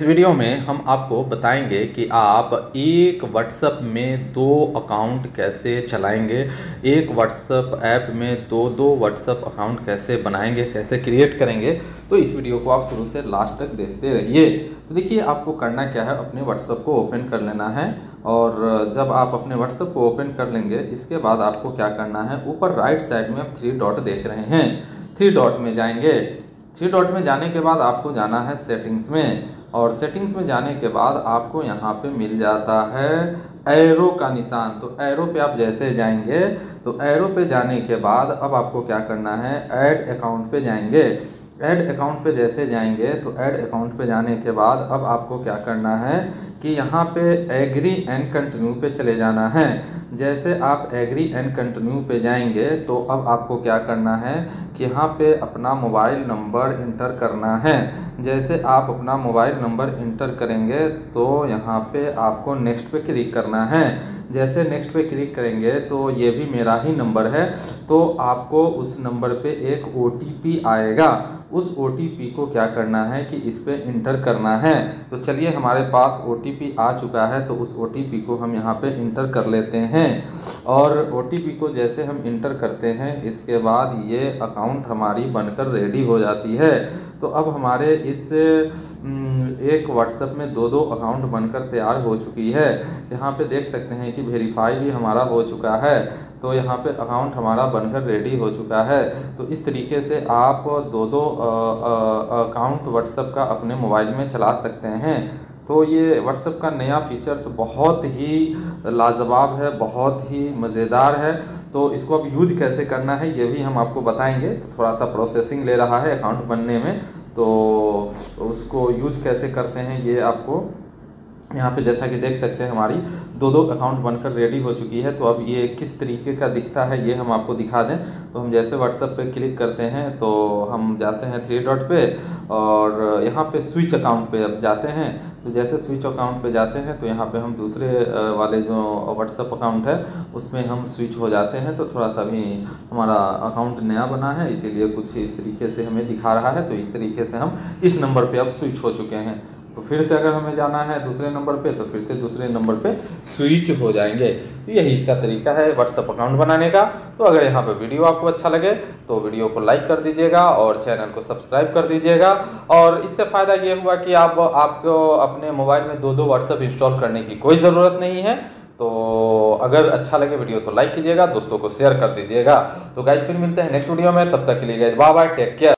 इस वीडियो में हम आपको बताएँगे कि आप एक व्हाट्सएप में दो अकाउंट कैसे चलाएँगे, एक व्हाट्सएप ऐप में दो दो व्हाट्सएप अकाउंट कैसे बनाएँगे, कैसे क्रिएट करेंगे। तो इस वीडियो को आप शुरू से लास्ट तक देखते रहिए। तो देखिए, आपको करना क्या है, अपने व्हाट्सएप को ओपन कर लेना है और जब आप अपने व्हाट्सएप को ओपन कर लेंगे, इसके बाद आपको क्या करना है, ऊपर राइट साइड में आप थ्री डॉट देख रहे हैं। थ्री डॉट में जाएँगे थ्री डॉट में जाने के बाद आपको जाना है सेटिंग्स में और सेटिंग्स में जाने के बाद आपको यहाँ पे मिल जाता है एरो का निशान। तो एरो पे आप जैसे जाएँगे तो एरो पे जाने के बाद अब आपको क्या करना है? ऐड अकाउंट पे जाएँगे। ऐड अकाउंट पे जैसे जाएँगे तो ऐड अकाउंट पे जाने के बाद अब आपको क्या करना है कि यहाँ पे एग्री एंड कंटिन्यू पे चले जाना है। जैसे आप एग्री एंड कंटिन्यू पे जाएँगे तो अब आपको क्या करना है कि यहाँ पे अपना मोबाइल नंबर इंटर करना है। जैसे आप अपना मोबाइल नंबर इंटर करेंगे तो यहाँ पे आपको नेक्स्ट पे क्लिक करना है। जैसे नेक्स्ट पे क्लिक करेंगे तो ये भी मेरा ही नंबर है। तो आपको उस नंबर पे एक ओटीपी आएगा। उस ओटीपी को क्या करना है कि इस पर इंटर करना है। तो चलिए हमारे पास ओटीपी आ चुका है तो उस ओटीपी को हम यहाँ पे इंटर कर लेते हैं। और ओटीपी को जैसे हम इंटर करते हैं, इसके बाद ये अकाउंट हमारी बनकर रेडी हो जाती है। तो अब हमारे इस एक व्हाट्सएप में दो दो अकाउंट बनकर तैयार हो चुकी है। यहाँ पे देख सकते हैं कि वेरीफाई भी हमारा हो चुका है। तो यहाँ पे अकाउंट हमारा बनकर रेडी हो चुका है। तो इस तरीके से आप दो दो अकाउंट व्हाट्सएप का अपने मोबाइल में चला सकते हैं। तो ये व्हाट्सएप का नया फीचर्स बहुत ही लाजवाब है, बहुत ही मज़ेदार है। तो इसको अब यूज़ कैसे करना है, ये भी हम आपको बताएँगे। तो थोड़ा सा प्रोसेसिंग ले रहा है अकाउंट बनने में। तो उसको यूज़ कैसे करते हैं, ये आपको यहाँ पे जैसा कि देख सकते हैं हमारी दो दो अकाउंट बनकर रेडी हो चुकी है। तो अब ये किस तरीके का दिखता है, ये हम आपको दिखा दें। तो हम जैसे व्हाट्सएप पे क्लिक करते हैं तो हम जाते हैं थ्री डॉट पे। और यहाँ पे स्विच अकाउंट पे अब जाते हैं। तो जैसे स्विच अकाउंट पे जाते हैं तो यहाँ पे हम दूसरे वाले जो व्हाट्सअप अकाउंट है, उसमें हम स्विच हो जाते हैं। तो थोड़ा सा भी हमारा अकाउंट नया बना है, इसीलिए कुछ इस तरीके से हमें दिखा रहा है। तो इस तरीके से हम इस नंबर पर अब स्विच हो चुके हैं। तो फिर से अगर हमें जाना है दूसरे नंबर पे तो फिर से दूसरे नंबर पे स्विच हो जाएँगे। तो यही इसका तरीका है व्हाट्सअप अकाउंट बनाने का। तो अगर यहाँ पे वीडियो आपको अच्छा लगे तो वीडियो को लाइक कर दीजिएगा और चैनल को सब्सक्राइब कर दीजिएगा। और इससे फ़ायदा ये हुआ कि आप, आपको अपने मोबाइल में दो दो व्हाट्सअप इंस्टॉल करने की कोई ज़रूरत नहीं है। तो अगर अच्छा लगे वीडियो तो लाइक कीजिएगा, दोस्तों को शेयर कर दीजिएगा। तो गाइज़ फिर मिलते हैं नेक्स्ट वीडियो में। तब तक के लिए guys bye bye take care